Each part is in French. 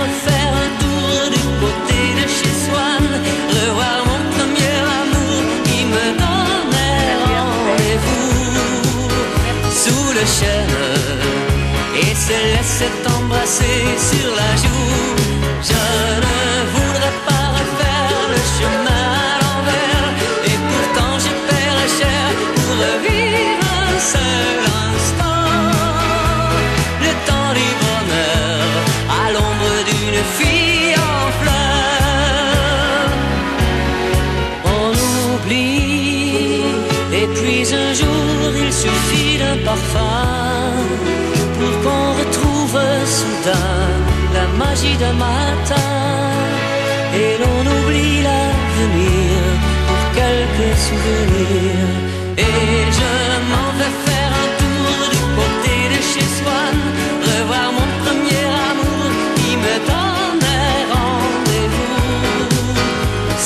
refaire un tour du côté de chez Swan, revoir mon premier amour qui me donnait rendez-vous sous le chêne et se laissait embrasser sur la joue. Je ne voudrais pas refaire le chemin à l'envers, et pourtant je paierais cher pour revivre seul et puis un jour il suffit d'un parfum pour qu'on retrouve soudain la magie d'un matin. Et l'on oublie l'avenir pour quelques souvenirs. Et je m'en vais faire un tour du côté de chez Swan, revoir mon premier amour qui me donnait rendez-vous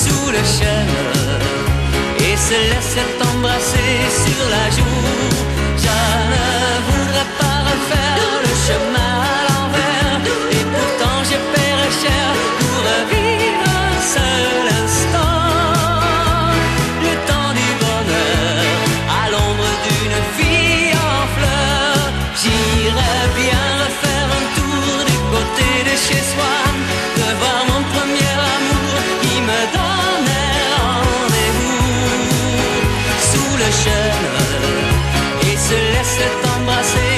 sous le chêne se laissait embrasser sur la joue. Je ne voudrais pas et se laissait embrasser.